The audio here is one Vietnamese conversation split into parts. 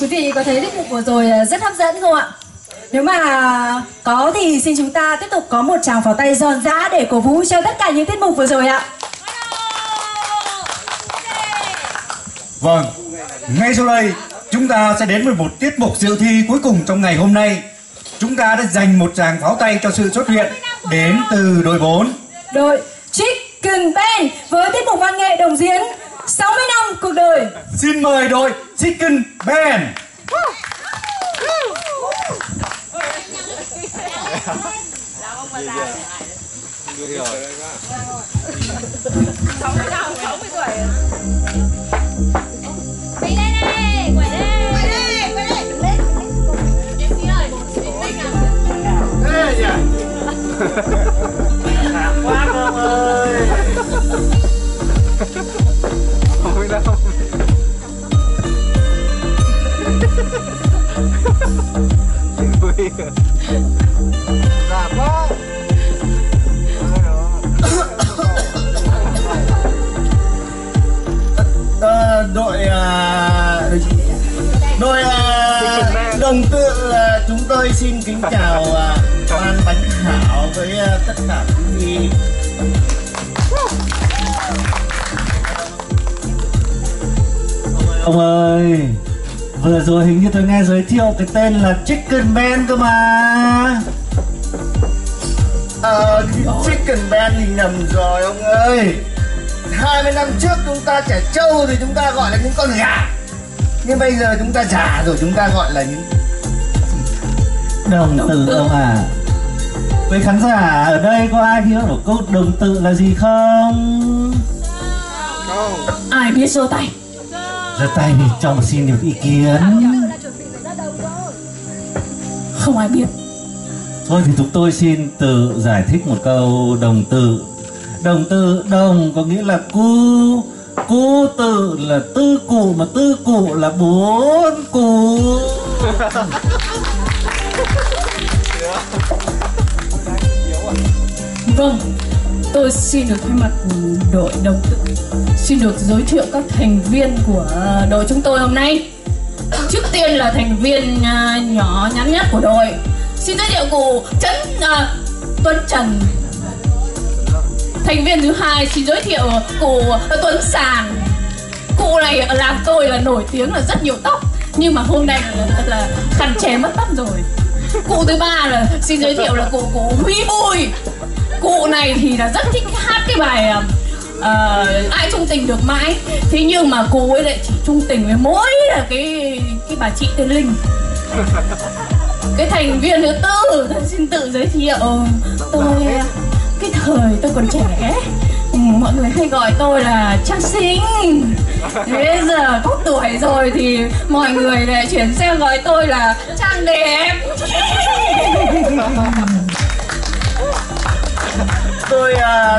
Quý vị có thấy tiết mục vừa rồi à, rất hấp dẫn không ạ? Nếu mà có thì xin chúng ta tiếp tục có một tràng pháo tay giòn giã để cổ vũ cho tất cả những tiết mục vừa rồi ạ. Vâng, ngay sau đây chúng ta sẽ đến với một tiết mục dự thi cuối cùng trong ngày hôm nay. Chúng ta đã dành một tràng pháo tay cho sự xuất hiện đến từ đội 4. Đội Chicken Band với tiết mục văn nghệ đồng diễn 60 năm cuộc đời. Xin mời đội Chicken Band. Đi đây đây, quẩy đây. Quẩy đây, quẩy đây. Em xí ơi, à? Đội à, đội à, đồng tự à, chúng tôi xin kính chào à, ban bánh thảo với à, tất cả quý vị Ông ơi Vừa rồi hình như tôi nghe giới thiệu cái tên là Chicken Man cơ mà Ờ, chicken band thì nhầm rồi ông ơi 20 năm trước chúng ta trẻ trâu thì chúng ta gọi là những con gà Nhưng bây giờ chúng ta già rồi chúng ta gọi là những Đồng tử ông à Với khán giả ở đây có ai hiểu được câu đồng tử là gì không? Ai biết giơ tay? Giơ tay đi cho một xin được ý kiến. Không ai biết. Thôi thì chúng tôi xin tự giải thích một câu đồng tự Đồng tự đồng có nghĩa là cu. Cu tự là tư cụ mà tư cụ là bốn cụ. Vâng, tôi xin được thay mặt đội đồng tự xin được giới thiệu các thành viên của ờ, đội chúng tôi hôm nay. Trước tiên là thành viên ờ, nhỏ nhắn nhất của đội. Xin giới thiệu cụ Trấn à, Tuấn Trần. Thành viên thứ hai xin giới thiệu cụ Tuấn Sàn. Cụ này ở làng tôi là nổi tiếng là rất nhiều tóc nhưng mà hôm nay là, là khăn che mất tóc rồi. Cụ thứ ba là xin giới thiệu là cụ cụ Huy Bùi cụ này thì là rất thích hát cái bài uh, ai trung tình được mãi. Thế nhưng mà cô ấy lại chỉ trung tình với mỗi là cái cái bà chị tên linh. Cái thành viên thứ tư tôi xin tự giới thiệu. Tôi cái thời tôi còn trẻ mọi người hay gọi tôi là trang sinh. Bây giờ có tuổi rồi thì mọi người lại chuyển sang gọi tôi là trang đẹp.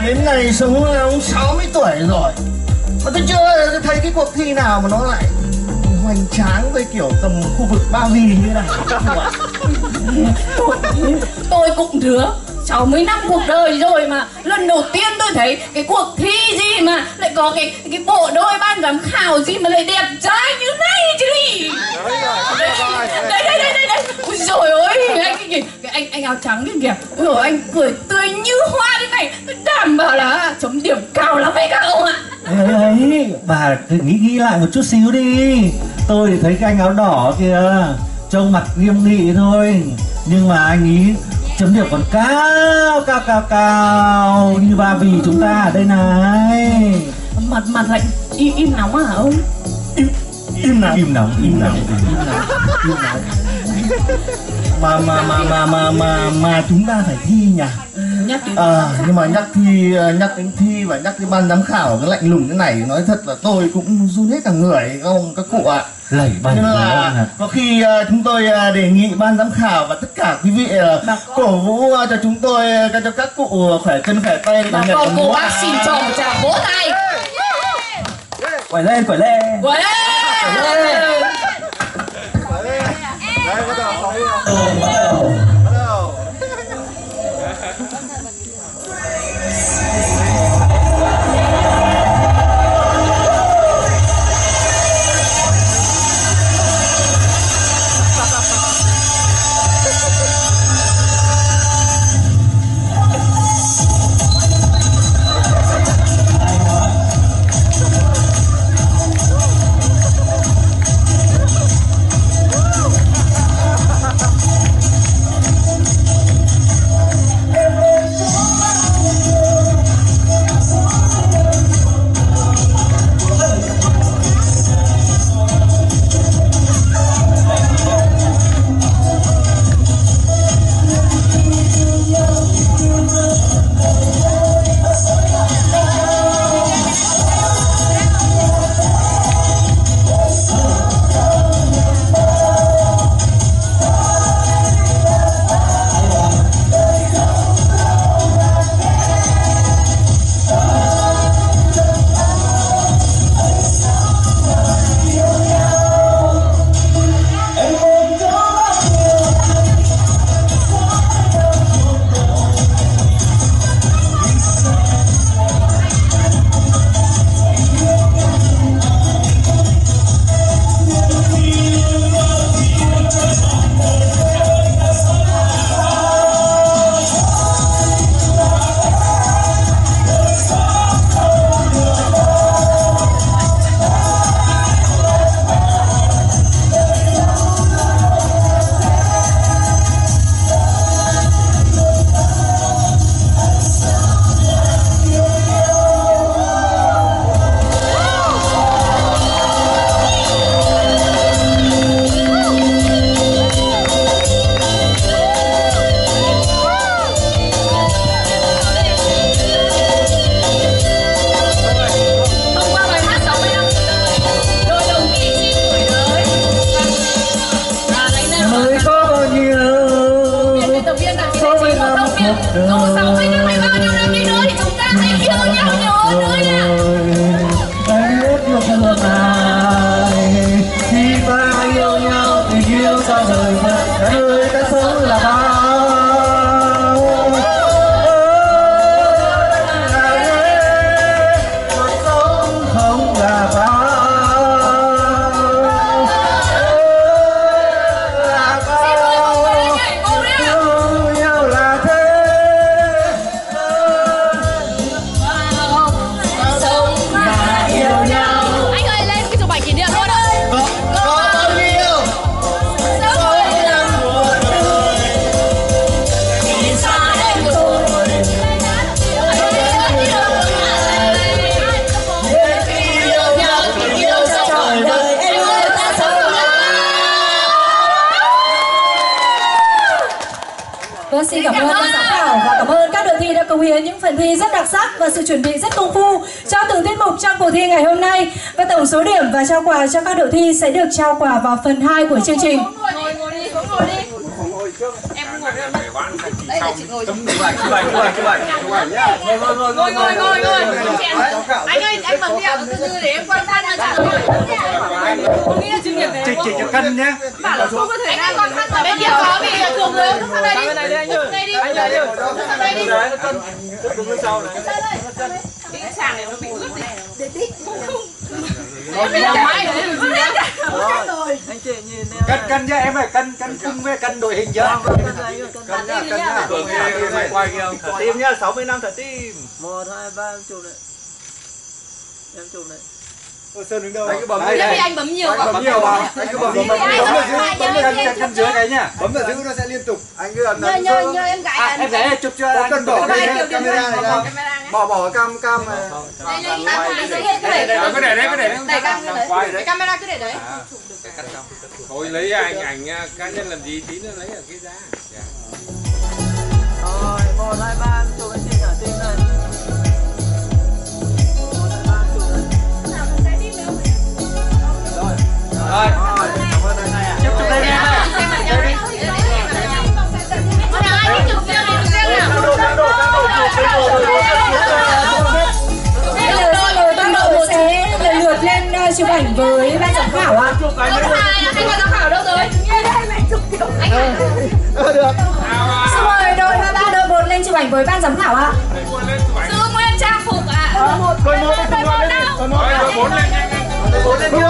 Đến ngày sống ông 60 tuổi rồi. Mà tôi chưa thấy cái cuộc thi nào mà nó lại hoành tráng với kiểu tầm khu vực Ba Vì như này. Tôi, cũng đứa 60 năm cuộc đời rồi mà. Lần đầu tiên tôi thấy cái cuộc thi gì mà có cái cái bộ đôi ban giám khảo gì mà lại đẹp trai như này chứ gì? Đây đây đây đây đây. Ui rồi ôi anh cái, cái, cái anh anh áo trắng kia kìa. Ui dồi anh cười tươi như hoa thế này. Tôi đảm bảo là chấm điểm cao lắm đấy các ông ạ. Ấy, ấy, bà nghĩ nghĩ lại một chút xíu đi. Tôi thì thấy cái anh áo đỏ kìa trông mặt nghiêm nghị thôi. Nhưng mà anh ý chấm điểm còn cao cao cao cao như ba vì chúng ta ở đây này mặt mặt lạnh im im nóng à ông? Im nóng. Im nóng im nóng. Im nói. mà mà mà mà mà mà mà chúng ta phải thi nhỉ nhắc đến à, nhưng mà nhắc thi nhắc đến thi và nhắc đến ban giám khảo cái lạnh lùng thế này nói thật là tôi cũng run hết cả người các ông các cụ ạ. Lẩy bẩy nên là có khi à, chúng tôi đề nghị ban giám khảo và tất cả quý vị cổ vũ cho chúng tôi cho các cụ khỏe chân khỏe tay để bà nhận con cô bác xin cho một tràng vỗ tay. Quẩy lên. Quẩy lên. Quẩy lên xin cảm ơn ban giám khảo và cảm ơn các đội thi đã cống hiến những phần thi rất đặc sắc và sự chuẩn bị rất công phu cho từng tiết mục trong cuộc thi ngày hôm nay. Và tổng số điểm và trao quà cho các đội thi sẽ được trao quà vào phần 2 của chương trình. Ngồi ngồi đi, ngồi ngồi đi. Em ngồi đây. Đây là chị ngồi. Ngồi ngồi ngồi ngồi. Anh ơi, anh bấm điện từ từ để em quan sát cho chị. Không nghĩ là chuyên nghiệp chỉ cho cân nhé. Bảo là không có thể nào còn khăn ở bên kia có bị thường người không sang đây đi. Đây đi anh ơi. Đây đi. Anh ơi. Sang đây đi. Cái sàng này nó bị ướt đi. Để tí. Em bị làm máy đấy. Cân cân nhé em ơi, cân cân cung với cân đội hình chưa? Cân nhá, cân nhá. quay kia? Thả tim nhá, 60 năm thả tim. một hai ba chụp đấy em chụp Sơn đứng đâu? Anh cứ bấm Đây, đây. anh bấm nhiều Anh bấm nhiều vào. Anh cứ bấm bấm bấm bấm bấm kia cân dưới cái nhá. bấm vào giữ nó sẽ liên tục Anh cứ ấn nhờ nhờ em gái À, anh. em gái chụp cho anh. cân bỏ cái camera này ra bỏ bỏ cam cam này Đây đây, cam cứ để cái để cứ để đấy cứ để đấy Đẩy cam cứ đấy. Cái camera cứ để đấy. thôi lấy ảnh ảnh à, cá nhân làm gì tí nữa lấy ở kia ra Dạ. Rồi, một, hai, ba, chụp chụp ảnh với ban giám khảo ạ. Con hai, anh ban giám khảo đâu rồi? Anh Hải. Xin mời đội ba đội một lên chụp ảnh với ban giám khảo ạ. Giữ nguyên trang phục ạ. Đội một Đội một đâu? Rồi, đội bốn lên nhanh Hà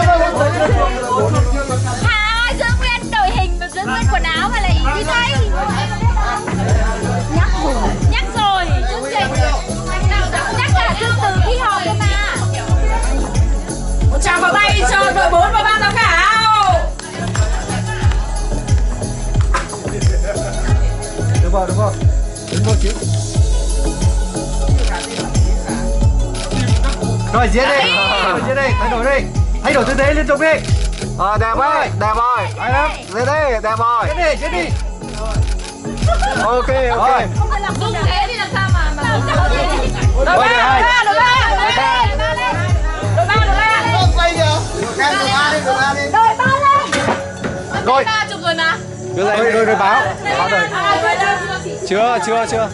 Rồi diễn đi. Rồi diễn đi, thay đổi đi. Thay đổi tư thế liên tục đi. à, đẹp ơi đẹp ơi Hay lắm. lên đây đẹp rồi Diễn đi, diễn đi. ok Rồi. ok Đúng thế thì làm sao mà mà không được thế. Đội đội hai. Đội ba, đội ba, đội ba lên. Đội ba, đội ba. quay được ba đi được ba đi Đội ba lên. Rồi. Ba chụp rồi mà. Rồi rồi rồi báo. Báo rồi. À, chưa chưa chưa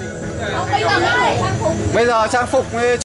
bây giờ trang phục